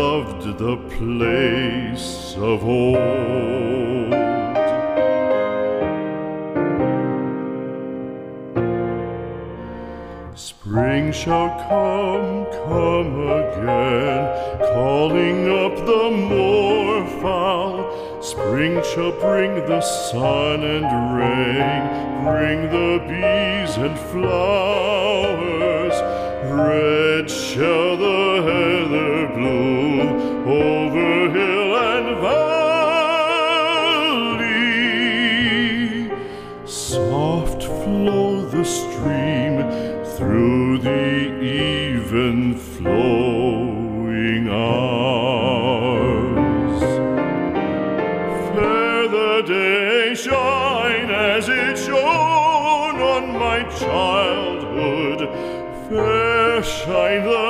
loved the place of old. Spring shall come, come again, calling up the moorfowl. Spring shall bring the sun and rain, bring the bees and flowers. Red shall the I the